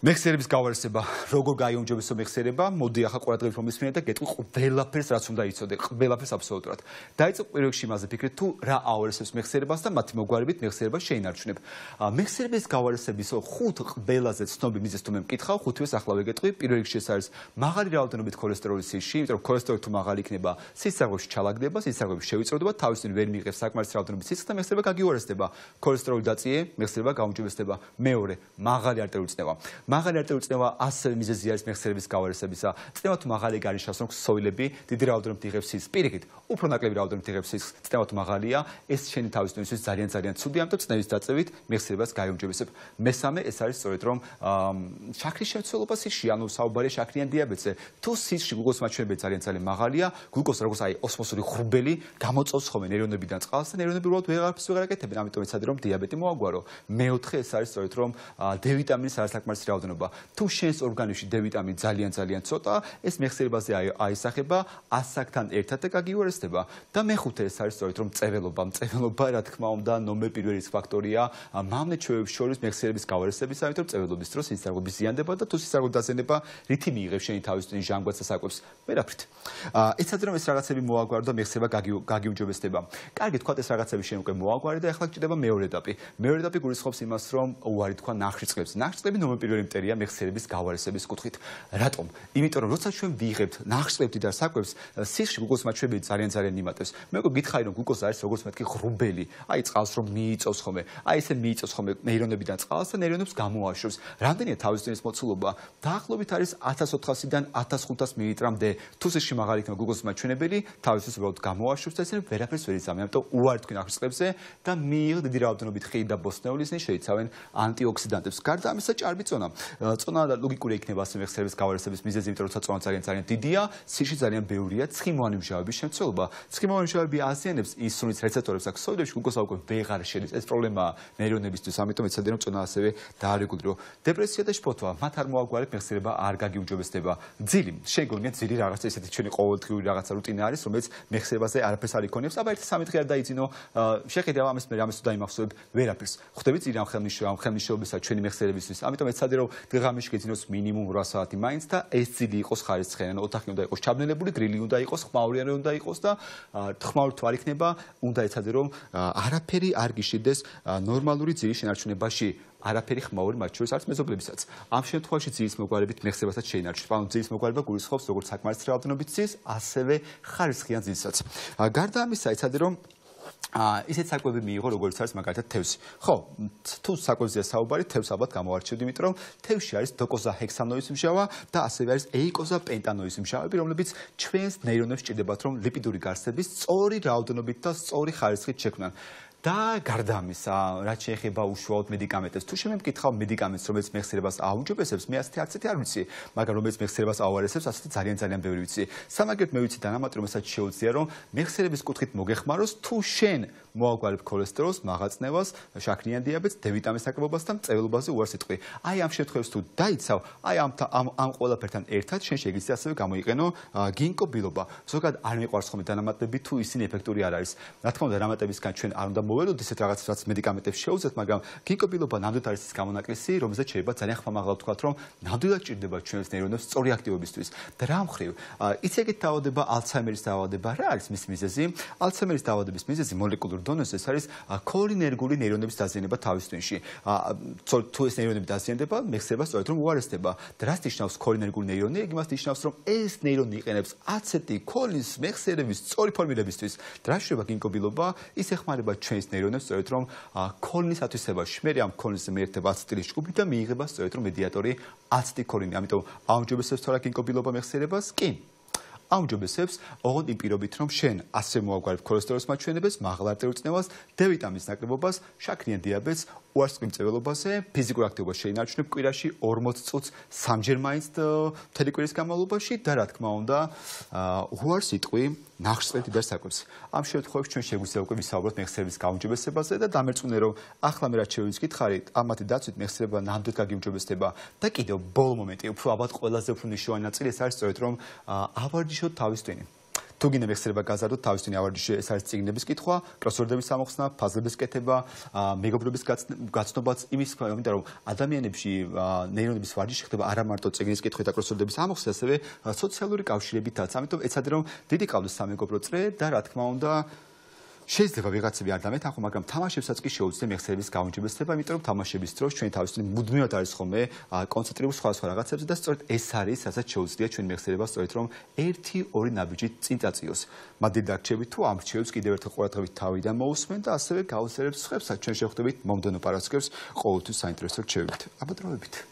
მეხსიერების გავარსება, როგორ გაიუმჯობესო მეხსიერება, მოდი ახლა ყურადღებით მომისმინეთ და გეტყვი ყველაფერს, რაც უნდა იცოდე, ყველაფერს აბსოლუტურად. დაიწყო პირველ რიგში იმაზე ფიქრი, თუ რა ავარსებს მეხსიერებას და მათი მოგვარებით მეხსიერება შეინარჩუნებ. მეხსიერების გავარსების ხუთ ყველაზე ცნობილ მიზეზს თუ მე მკითხავ, ხუთივეს ახლა ვეგეტყვი. პირველ რიგში ეს არის მაღალი რაოდენობით ქოლესტეროლის სიში, იმიტომ რომ ქოლესტეროლი თუ მაღალი იქნება, სისხლში ჩალაგდება, სისხლში შევიწროდება, თავისინ ვერ მიიღებს საკმარისი რაოდენობით სისხლს და მეხსიერება გაგიუარესდება. ქოლესტეროლი დაწიე, მეხსიერება გაუმჯობესდება. მეორე, მაღალი არტერიული წნევა. მაღალი არტერიული წნევა ასევე მიზეზი არის მეხსიერების გავარესებისა. წნევა თუ მაღალი გარიშავს, რომ ქსოვილები დიდი რაოდენობით იღებს სისხლს. პირიქით, უფრო ნაკლები რაოდენობით იღებს სისხლს, წნევა თუ მაღალია, ეს შენი თავის თვისის ძალიან ძალიან ცუდი, ამიტომ წნევის დაწევით მეხსიერებას გაიუმჯობესებ. მესამე, ეს არის სწორედ რომ შაქრის შემცველობა სისხლში, ანუ საუბარია შაქრიან დიაბეტზე. თუ სისხლში გლუკოზის მაჩვენებელი ძალიან ძალიან მაღალია, გლუკოზი როგორც აი ოსმოსური ხრუბელი გამოწოვს ხოლმე ნეირონებიდან წყალს და ნეირონები უბრალოდ ვეღარაფერს ვეღარ აკეთებენ, ამიტომ ეცადე რომ დიაბეტი მოაგვარო. მეოთხე, ეს არის სწორედ რომ დ ვიტამინის არასაკმარისი რაოდენობა. თუ შენს ორგანიზმში D ვიტამინი ძალიან ძალიან ცოტა, ეს მეხსიერებაზე აისახება ასაკთან ერთად და გაგიუარესდება. და მეხუთე ეს არის სწორედ რომ წეველობა, წეველობა რა თქმა უნდა ნომერ პირველი ფაქტორია მამნე ჩვევებს შორის მეხსიერების გავარესების, ამიტომ წეველობის დროს სისხლები ზიანდება და თუ სისხლები დაზიანდება, რითი მიიღებს შენი თავის ტვინი ჟანგბადს და საკვებს? ვერაფრით. აა ეცადე რომ ეს რაღაცები მოაგვარო და მეხსიერება გაგიუმჯობესდება. კარგი, თქვა ეს რაღაცები შენ უკვე მოაგვარე და ახლა გჭირდება მეორე ეტაპი. მეორე ეტაპი გულისხმობს იმას, რომ უარი თქვა ნახშირწყლებს. ნახშირწყლები ნომერ პირველი მტერია მეხსიერების გავარესების კუთხით. რატომ? იმიტომ რომ როცა ჩვენ ვიღებთ ნახშირწყლებს და საკვებს, სისხლში გლუკოზის მაჩვენებელი ძალიან ძალიან იმატებს. მე უკვე გითხარი რომ გლუკოზა არის როგორც მეთქი ხრუბელი, აი წყალს რომ მიიწოვს ხოლმე. აი ესე მიიწოვს ხოლმე ნეირონებიდან წყალს და ნეირონებს გამოაშვებს. რამდენია თავისთავად მოცულობა? დაახლოებით არის 1400-დან 1500 მილilitrამდე. თუ სისხლში მაღალი იქნება გლუკოზის მაჩვენებელი, თავისთავად უბრალოდ გამოაშვებს და ესე ვერაფერს ვერ იცავენ. ამიტომ უარი თქვენ ნახშირწყლებზე და მიიღ დიდი რაოდენობით ხილი და ბოსტნეულის ნი შეიცავენ ანტიოქსიდანტებს. გარდა ამისა ჭარბი წონა. წონა ლოგიკური იქნება ასე მეხსიერების გავარესების მიზეზი, იმიტომ რომ წონა ძალიან ძალიან დიდია, სიში ძალიან ბევრია, ცხიმოვანი მჟავების შემცველობა. ცხიმოვანი მჟავები აზიანებს ინსულინის რეცეპტორებს აქ სოიდებში გლუკოზა უკვე ვეღარ შედის. ეს პრობლემაა ნეირონებისთვის, ამიტომ ეცადე რომ წონა ასევე დაარეგულირო. დეპრესია და შფოთვა, მათ არ მოაგვარებ მეხსიერება არ გაგიუმჯობესდება. ძილი, შენ გონია ძილი რაღაცა ისეთი ჩვენი ყოველდღიური რაღაცა რუტინა არის, რომელიც მეხსიერებაზე არაფერს არ იქონიებს, აბა ერთი სამი დღე არ დაიძინო, შეხედავ ამას მე ამას თუ დაიმახსოვრებ ვერაფერს. ხვდები ძილი ამ ხელნიშნულობისა, ამ ხელნიშნულობისა ჩვენი მეხსიერებისთვის. ამიტომ ეცადე რომ დღამში გეძინოს მინიმუმ 8 საათი მაინც და ეს ძილი იყოს ხარისხიანი, ოთახი უნდა იყოს ჩაბნელებული, გრილი უნდა იყოს, ხმაურიანი უნდა იყოს და თხმაური თუ არ იქნება, უნდა ეცადე რომ არაფერი არ გიშიდეს ნორმალური ძილის შენარჩუნებაში. არაფერი ხმაური მათ შორის არც მეზობლებისაც. ამ შემთხვევაში ძილის მოგვარებით მეხსებასაც შეინარჩუნებს. ანუ ძილის მოგვარება გულისხმობს როგორც საკმარისი რაოდენობით ძილს, ასევე ხარისხიან ძილსაც. გარდა ამისა, ეცადე რომ აა ისეთ საკვები მიიღო როგორც არის მაგალითად თევზი. ხო, თუ საკვებზეა საუბარი, თევზს ალბათ გამოარჩევდი, იმიტომ რომ თევზში არის დოკოზა ჰექსანოის მჟავა და ასევე არის ეიკოზა პენტანოის მჟავები, რომლებიც ჩვენს ნეირონებს ჭირდებათ, რომ ლიპიდური გარსების სწორი რაოდენობით და სწორი ხარისხით შექმნან. და გარდა ამისა, რაც შეეხება უშუალოდ მედიკამენტებს, თუ შემემკითხავ მედიკამენტს, რომელიც მეხსიერებას აუმჯობესებს, მე ასეთი არცეთი არ ვიცი, მაგრამ რომელიც მეხსიერებას აუარესებს, ასეთი ძალიან ძალიან ბევრი ვიცი. სამაგერთ მე ვიცი დანამატი, რომელსაც შეუძლია, რომ მეხსიერების კუთხით მოგეხმაროს, თუ შენ მოაგვარებ ქოლესტეროლს, მაღაწნევას, შაქრიან დიაბეტს, D ვიტამინის საკმაყოფილებას და მწვერვალზე უარს იტყვი. აი ამ შემთხვევაში თუ დაიცავ, აი ამ ამ ამ ყველაფერთან ერთად შენ შეგიძლია ასევე გამოიყენო გინკობილობა. ზოგადად არ მიყვარს ხოლმე დანამატები თუ ისინი ეფექტური არ არის. რა თქმა უნდა, დანამატებისგან ჩვენ არ უნდა მოველოთ ისეთ რაღაცას, რაც მედიკამენტებს შეუძლიათ, მაგრამ გინკობილობა ნამდვილად არის ის გამონაკლისი, რომელზეც შეიძლება ძალიან ხმამაღლა ვთქვათ, რომ ნამდვილად ჭირდება ჩვენს ნეირონებს სწორი აქტივობისთვის. და რა მხრივ, იცი ეგეთ დაავადება ალცჰაიმერის დაავადება, რა არის მის მიზეზი? ალცჰაიმერის დაავადების მიზეზი მოლეკულურ დონეზე ეს არის კოლინერგული ნეირონების დაზიანება თავის ტვინში. თუ ეს ნეირონები დაზიანდება, მეხსება სწორედ რომ უარესდება. დრას ნიშნავს კოლინერგული ნეირონი, ეგ იმას ნიშნავს, რომ ეს ნეირონი იყენებს აცეტი კოლინს მეხსერების სწორი ფორმირებისთვის. დრას შეიძლება გინკობილობა, ის ეხმარება ჩვენს ნეირონებს სწორედ რომ კოლინის ათვისებაში. მე ამ კოლინის მეერთება აცეტილის ჯგუფი და მიიღება სწორედ რომ მედიატორი აცეტიკოლინი. ამიტომ აუმჯობესებს თორა გინკობილობა მეხსერებას? კი. აუმჯობესებს ოღონდ იმ პირობით რომ შენ ასე მოაგვარებ ქოლესტეროლის მაჩვენებელს, მაღლა არტერიული წნევას, D ვიტამინის ნაკლებობას, შაქრიან დიაბეტს, უარსკვლავ წეველობაზე, ფიზიკურ აქტივობას შეინარჩუნებ კვირაში 40 წუთს სამჯერ მაინც მთელი კვირის განმავლობაში და რა თქმა უნდა, უარს იტყვი ნახშირწყლით და საკვებს. ამ შემთხვევაში ჩვენ შეგვიძლია უკვე ვისაუბროთ მეხსიერების გაუმჯობესებაზე და დამერწმუნე რომ ახლა მე რაც შევიზკითხარი, ამათი დაცვით მეხსიერება ნამდვილად გაგიუმჯობესდება და კიდევ ბოლო მომენტი, უფრო ალბათ ყველაზე უფრო მნიშვნელოვანი ნაწილი ეს არის სწორედ რომ ავარჯიშოთ თავის ტვინი. თუ გინდა მეხსიერება გაზარდოთ თავისთავად ავარჯიში ეს არის ციგნების კითხვა, კროსვორდების ამოხსნა, ფაზლების კეთება, მეგობრობის გაცნობაც იმის თქმა, იმიტომ რომ ადამიანებში ნეირონების ვარჯიში ხდება არა მარტო ციგნის კითხვა და კროსვორდების ამოხსნა, ასევე სოციალური კავშირებითაც. ამიტომ ეცადე რომ დიდი ყავდეს სამეგობრო წრე და რა თქმა უნდა შეიძლება ვიღაცები არ დამეთანხო, მაგრამ თამაშებსაც კი შეუძლია მეხსიერების გაუნჯებესება, იმიტომ რომ თამაშების დროს ჩვენ თავისთავად მუდმივად არის ხოლმე კონცენტრირებული სხვადასხვა რაღაცებზე და სწორედ ეს არის, რასაც შეუძლია ჩვენ მეხსიერებას სწორედ რომ 1-2 ნაბიჯი წინ წაწიოს. მადლი დაგრჩებით თუ ამ რჩევებს კიდევ ერთხელ ყურადღებით თავიდან მოусმენ და ასევე გაუსერებს ხებსაც ჩვენ შეხვდებით მომდენო პარასკევს ყოველთვის საინტერესო რჩევებით. აბა დროებით.